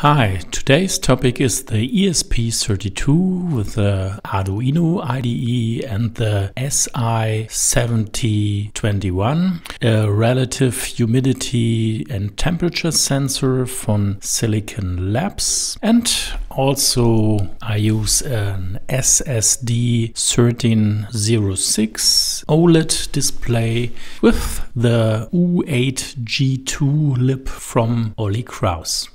Hi, today's topic is the ESP32 with the Arduino IDE and the SI7021, a relative humidity and temperature sensor from Silicon Labs. And also I use an SSD 1306 OLED display with the U8G2 lib from Olli Kraus.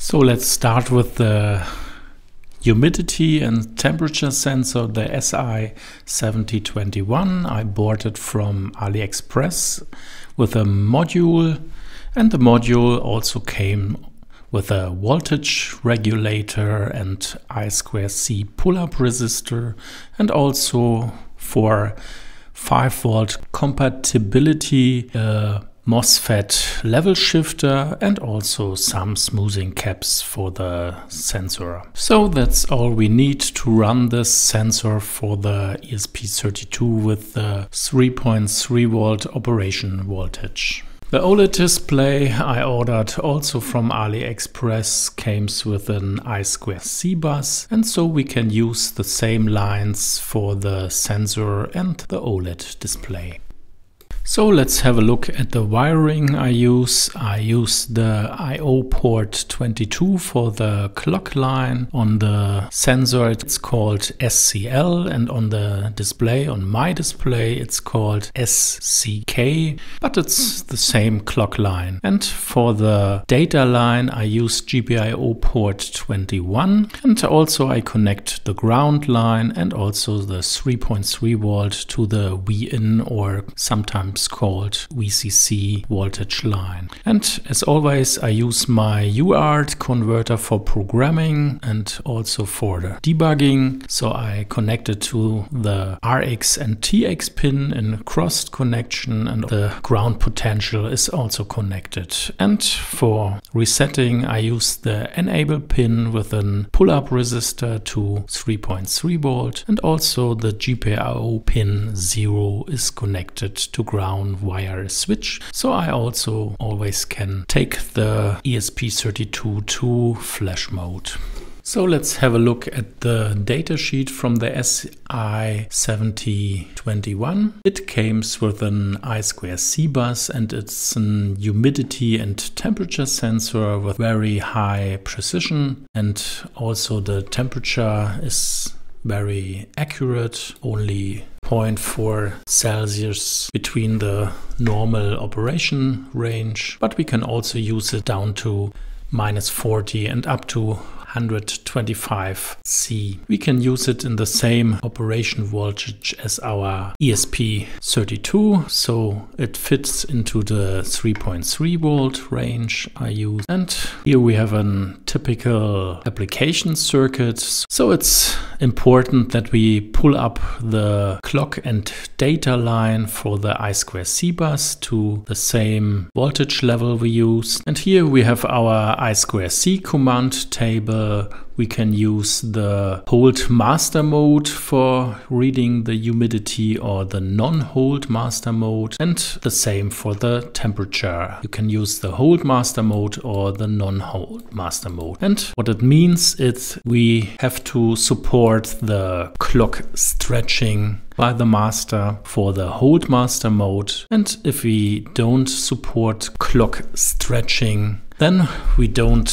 So let's start with the humidity and temperature sensor, the SI7021. I bought it from AliExpress with a module and the module also came with a voltage regulator and I2C pull-up resistor and also for 5 volt compatibility uh, MOSFET level shifter and also some smoothing caps for the sensor. So that's all we need to run this sensor for the ESP32 with the 3.3 volt operation voltage. The OLED display I ordered also from AliExpress comes with an I2C bus and so we can use the same lines for the sensor and the OLED display. So let's have a look at the wiring I use. I use the I.O. port 22 for the clock line. On the sensor it's called SCL and on the display, on my display, it's called SCK, but it's the same clock line. And for the data line I use GPIO port 21 and also I connect the ground line and also the 3.3 volt to the V-in or sometimes called VCC voltage line. And as always, I use my UART converter for programming and also for the debugging. So I connect it to the RX and TX pin in crossed connection and the ground potential is also connected. And for resetting, I use the enable pin with a pull-up resistor to 3.3 volt and also the GPIO pin 0 is connected to ground ground switch. So I also always can take the ESP32 to flash mode. So let's have a look at the datasheet from the SI7021. It comes with an I2C bus and it's an humidity and temperature sensor with very high precision and also the temperature is very accurate, only 0.4 Celsius between the normal operation range, but we can also use it down to minus 40 and up to 125C. We can use it in the same operation voltage as our ESP32, so it fits into the 3.3 volt range I use. And here we have a typical application circuit. So it's important that we pull up the clock and data line for the I2C bus to the same voltage level we use. And here we have our I2C command table we can use the hold master mode for reading the humidity or the non-hold master mode and the same for the temperature. You can use the hold master mode or the non-hold master mode. And what it means is we have to support the clock stretching by the master for the hold master mode. And if we don't support clock stretching, then we don't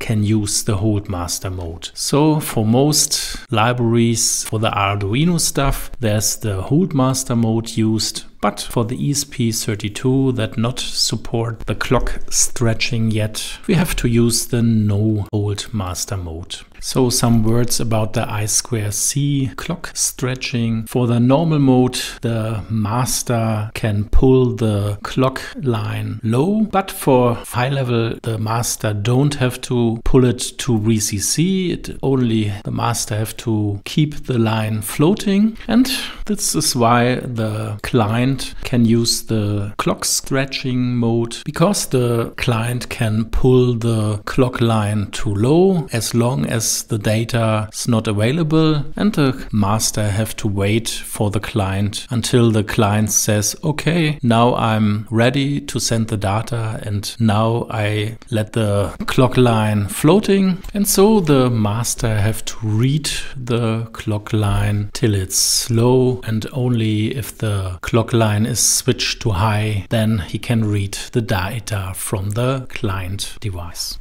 can use the hold master mode. So for most libraries for the Arduino stuff, there's the hold master mode used but for the ESP32 that not support the clock stretching yet, we have to use the no hold master mode. So some words about the I2C clock stretching. For the normal mode, the master can pull the clock line low, but for high level, the master don't have to pull it to VCC. It only the master have to keep the line floating. And this is why the client can use the clock stretching mode because the client can pull the clock line too low as long as the data is not available and the master have to wait for the client until the client says, okay, now I'm ready to send the data and now I let the clock line floating. And so the master have to read the clock line till it's slow and only if the clock line is switched to high, then he can read the data from the client device.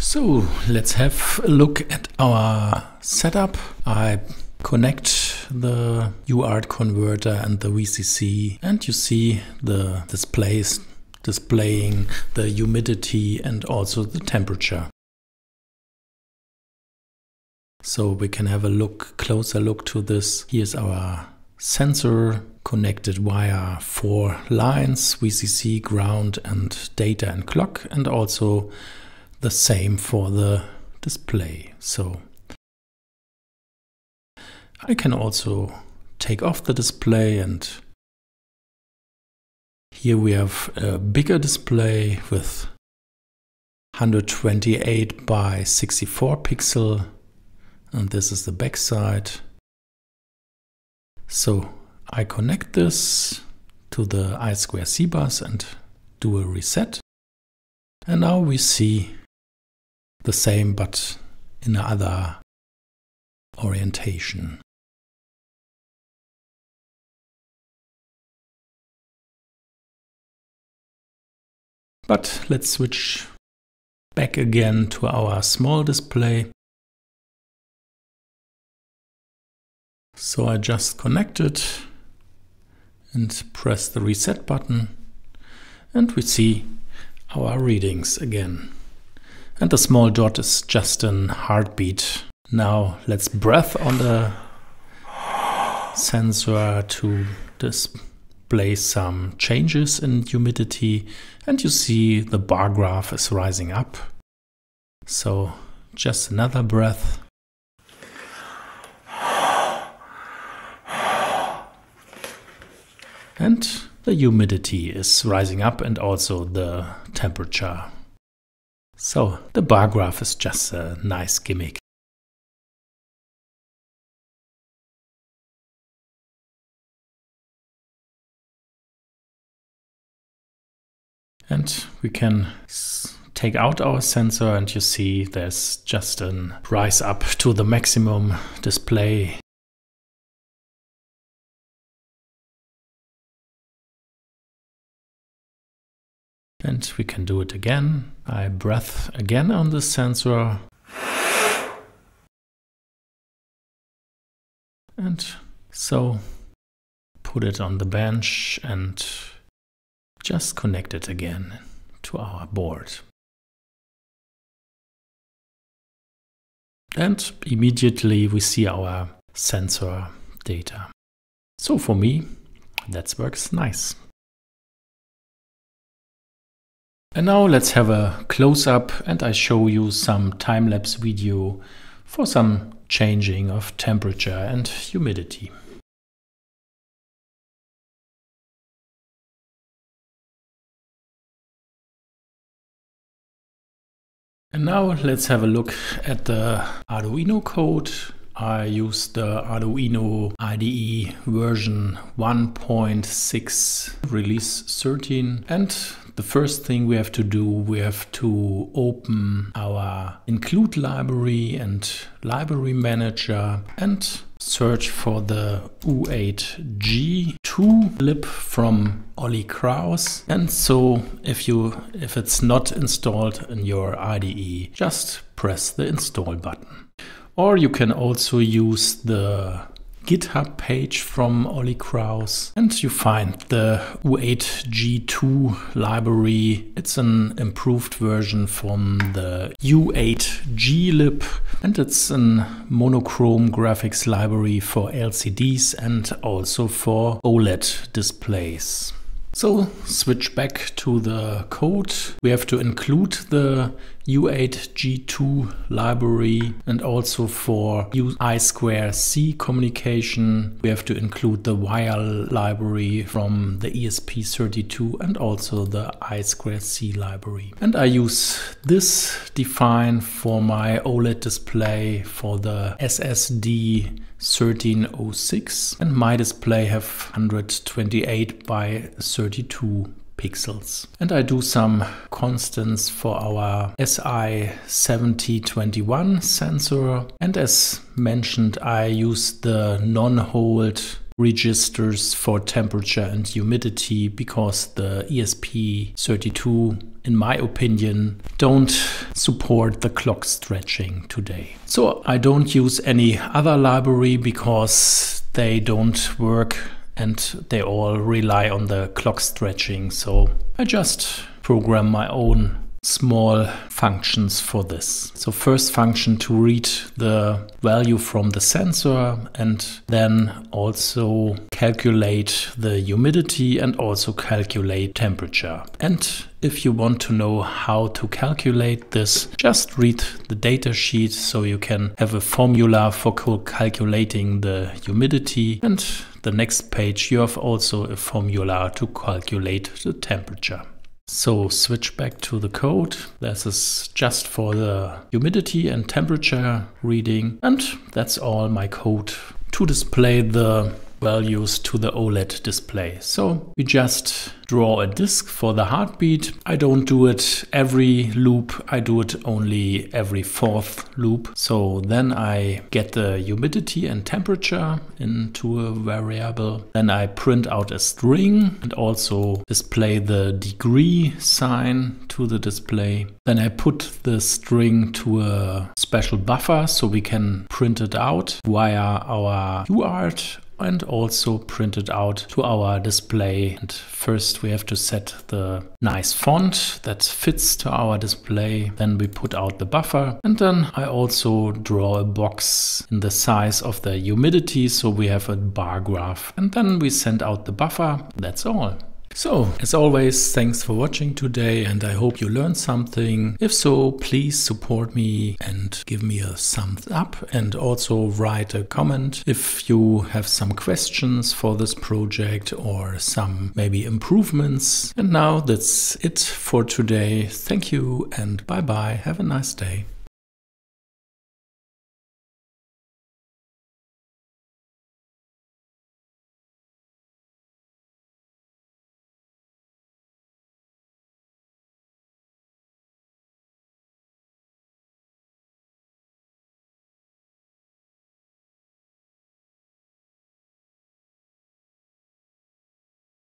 So let's have a look at our setup. I connect the UART converter and the VCC and you see the displays displaying the humidity and also the temperature. So we can have a look closer look to this. Here's our sensor connected via four lines VCC, ground, and data and clock, and also the same for the display. So I can also take off the display and here we have a bigger display with 128 by 64 pixel and this is the back side. So I connect this to the I2C C bus and do a reset. And now we see the same but in another orientation. But let's switch back again to our small display. So I just connect it and press the reset button and we see our readings again. And the small dot is just an heartbeat. Now let's breath on the sensor to display some changes in humidity and you see the bar graph is rising up. So just another breath. And the humidity is rising up and also the temperature. So the bar graph is just a nice gimmick. And we can take out our sensor and you see there's just a rise up to the maximum display And we can do it again. I breath again on the sensor. And so put it on the bench and just connect it again to our board. And immediately we see our sensor data. So for me, that works nice. And now let's have a close-up and I show you some time-lapse video for some changing of temperature and humidity. And now let's have a look at the Arduino code. I use the Arduino IDE version 1.6 release 13 and the first thing we have to do, we have to open our include library and library manager and search for the U8G2 lib from Olli Kraus. And so if you if it's not installed in your IDE, just press the install button. Or you can also use the GitHub page from Olli Kraus and you find the U8G2 library. It's an improved version from the U8glib and it's a monochrome graphics library for LCDs and also for OLED displays. So switch back to the code. We have to include the U8G2 library and also for I2C communication we have to include the wire library from the ESP32 and also the I2C library. And I use this define for my OLED display for the SSD 1306 and my display have 128 by 32 pixels. And I do some constants for our SI7021 sensor. And as mentioned, I use the non-hold registers for temperature and humidity because the ESP32 in my opinion don't support the clock stretching today. So I don't use any other library because they don't work and they all rely on the clock stretching. So I just program my own small functions for this. So first function to read the value from the sensor and then also calculate the humidity and also calculate temperature. And if you want to know how to calculate this, just read the data sheet so you can have a formula for calculating the humidity and the next page you have also a formula to calculate the temperature. So switch back to the code. This is just for the humidity and temperature reading. And that's all my code to display the values to the OLED display. So we just draw a disk for the heartbeat. I don't do it every loop, I do it only every fourth loop. So then I get the humidity and temperature into a variable. Then I print out a string and also display the degree sign to the display. Then I put the string to a special buffer so we can print it out via our UART and also print it out to our display. And first we have to set the nice font that fits to our display. Then we put out the buffer and then I also draw a box in the size of the humidity so we have a bar graph. And then we send out the buffer. That's all. So, as always, thanks for watching today and I hope you learned something. If so, please support me and give me a thumbs up and also write a comment if you have some questions for this project or some maybe improvements. And now that's it for today. Thank you and bye bye. Have a nice day.